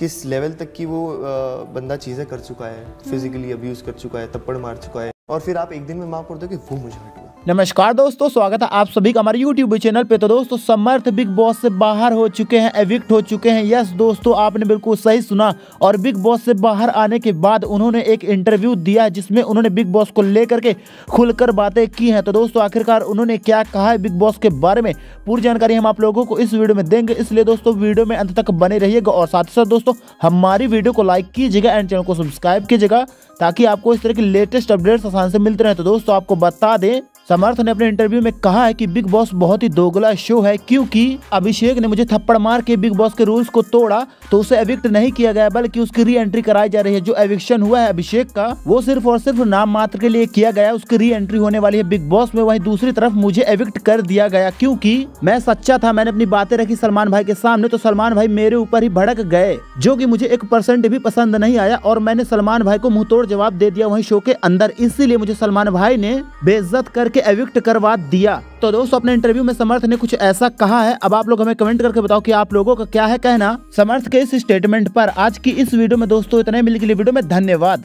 किस लेवल तक की वो बंदा चीज़ें कर चुका है फिजिकली अब्यूज़ कर चुका है थप्पड़ मार चुका है। और फिर आप एक दिन में माफ़ कर दो कि वो मुझे हट नमस्कार दोस्तों, स्वागत है आप सभी का हमारे YouTube चैनल पे। तो दोस्तों, समर्थ बिग बॉस से बाहर हो चुके हैं एविक्ट हो चुके हैं। यस दोस्तों, आपने बिल्कुल सही सुना। और बिग बॉस से बाहर आने के बाद उन्होंने एक इंटरव्यू दिया जिसमें उन्होंने बिग बॉस को लेकर के खुलकर बातें की हैं। तो दोस्तों, आखिरकार उन्होंने क्या कहा है बिग बॉस के बारे में, पूरी जानकारी हम आप लोगों को इस वीडियो में देंगे। इसलिए दोस्तों, वीडियो में अंत तक बने रहिएगा। और साथ ही साथ दोस्तों, हमारी वीडियो को लाइक कीजिएगा एंड चैनल को सब्सक्राइब कीजिएगा, ताकि आपको इस तरह की लेटेस्ट अपडेट्स आसान से मिलते रहे। तो दोस्तों, आपको बता दें समर्थ ने अपने इंटरव्यू में कहा है कि बिग बॉस बहुत ही दोगला शो है, क्योंकि अभिषेक ने मुझे थप्पड़ मार के बिग बॉस के रूल्स को तोड़ा तो उसे एविक्ट नहीं किया गया, बल्कि उसकी री एंट्री कराई जा रही है। जो एविक्शन हुआ है अभिषेक का, वो सिर्फ़ और सिर्फ़ नाम मात्र के लिए किया गया उसकी री एंट्री होने वाली है बिग बॉस में। वहीं दूसरी तरफ़ मुझे एविक्ट कर दिया गया, क्योंकि मैं सच्चा था, मैंने अपनी बातें रखी सलमान भाई के सामने तो सलमान भाई मेरे ऊपर ही भड़क गए, जो की मुझे एक परसेंट भी पसंद नहीं आया, और मैंने सलमान भाई को मुँह जवाब दे दिया वही शो के अंदर। इसीलिए मुझे सलमान भाई ने बेइज्जत करके एविक्ट करवा दिया। तो दोस्तों, अपने इंटरव्यू में समर्थ ने कुछ ऐसा कहा है। अब आप लोग हमें कमेंट करके बताओ कि आप लोगों का क्या है कहना। समर्थ के इस स्टेटमेंट पर आज की इस वीडियो में दोस्तों, इतने मिलने के लिए वीडियो में धन्यवाद।